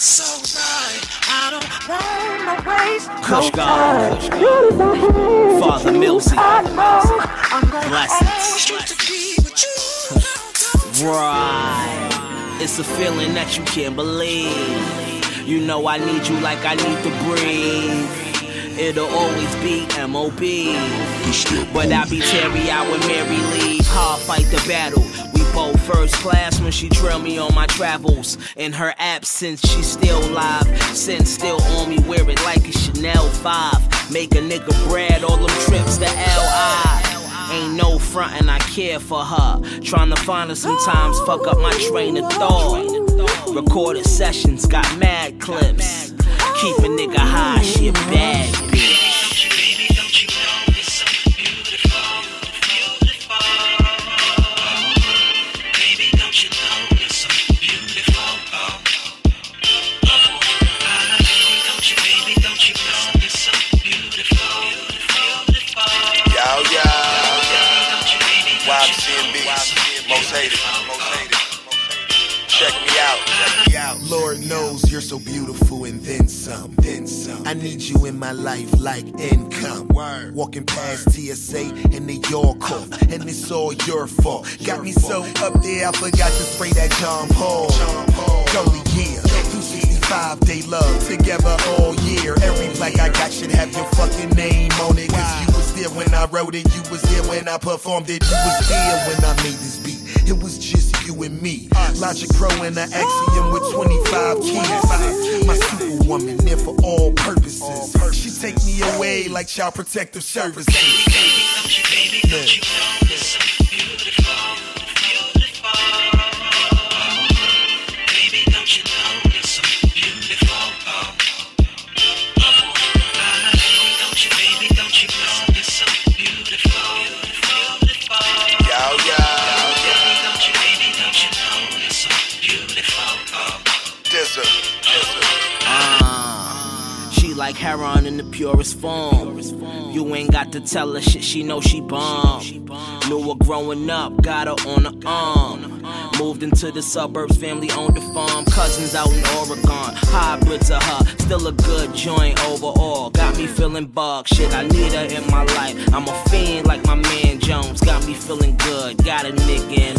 so right. I don't wanna waste Kush God. Kush God. Father Millsy. Blessings. ask you to be with you. Right. It's a feeling that you can't believe. You know I need you like I need to breathe. It'll always be MOB. But I be Terry out when Mary leave. Hard fight the battle. We both first class when she trail me on my travels. In her absence, she still live. Sin still on me, wear it like a Chanel 5. Make a nigga bread all them trips to LI. Ain't no front and I care for her. Tryna find her sometimes, fuck up my train of thought. Recorded sessions, got mad clips. Keep a nigga high, she a bad bitch. YMCMB. Most hated. Check me out. Check me out. Lord knows you're so beautiful and then some. Then some. I need you in my life like income. Word. Walking past TSA and they all cough, and it's all your fault. Got me so up there, I forgot to spray that Jean Paul. Jean Paul. Golden year, 265 day love together all year. Every black I got should have your I wrote it, you was here when I performed it, you was there when I made this beat. It was just you and me. Logic Pro and the Axiom with 25 keys. My superwoman there for all purposes. She take me away like child protective services. Uh, she like heroin in the purest form. You ain't got to tell her shit, she know she bomb. Knew her growing up, got her on the arm. Moved into the suburbs, family owned the farm. Cousins out in Oregon, hybrids of her. Still a good joint overall. Got me feeling bug shit, I need her in my life. I'm a fiend like my man Jones. Got me feeling good, got a nigga in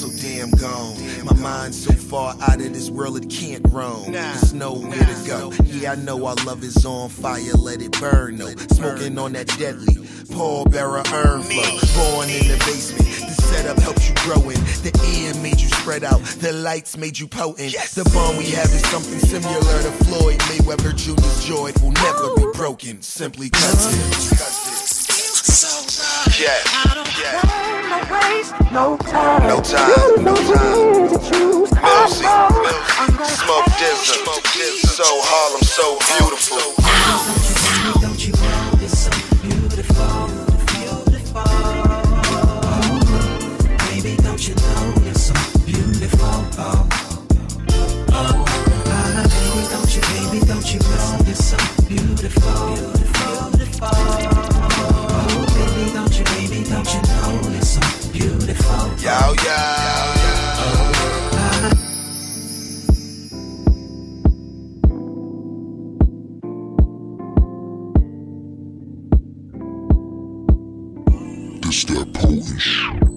so damn gone. My mind's so far out of this world, it can't roam. There's nowhere to go. Yeah, I know our love is on fire, let it burn. No, smoking on that deadly Paul Bearer urn flow. Born in the basement, the setup helps you grow in. The ear made you spread out, the lights made you potent. Yes, The bond we have is something similar to Floyd Mayweather Jr.'s joy. It will never be broken. Simply cause it. So right. Yeah. I Yeah. No time. No time, no time. to choose. I Millsy, know Millsy. I'm gonna Smoke ask DZA. you Smoke to be DZA. So Harlem, so beautiful. It's that potent.